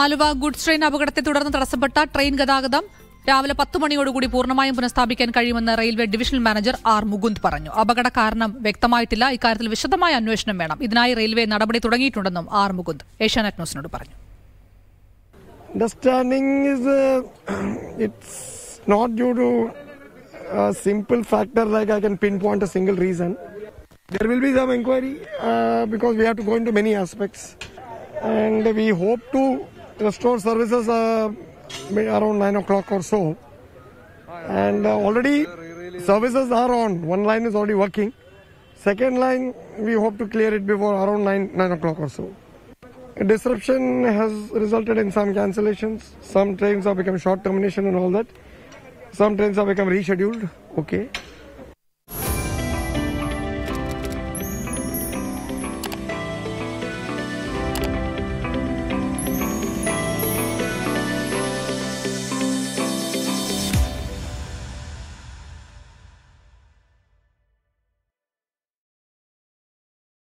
Aluva goods train അപകടത്തെ തുടർന്ന് തടസ്സപ്പെട്ട train ഗതാഗതം രാവിലെ പത്ത് മണിയോടുകൂടി പൂർണമായും പുനഃസ്ഥാപിക്കാൻ കഴിയുമെന്ന് railway divisional manager R Mukund പറഞ്ഞു. അപകട കാരണം വ്യക്തമായിട്ടില്ല. ഇക്കാര്യത്തിൽ വിശദമായ അന്വേഷണം വേണം. ഇതിനായി റെയിൽവേ നടപടി തുടങ്ങിയിട്ടുണ്ടെന്നും ആർ മുകുന്ദ് ഏഷ്യാനെറ്റ് ന്യൂസിനോട് പറഞ്ഞു. Restore services uh, around nine o'clock or so. And uh, already services are on. One line is already working. Second line we hope to clear it before around nine nine o'clock or so. Disruption has resulted in some cancellations. Some trains have become short termination and all that. Some trains have become rescheduled. Okay.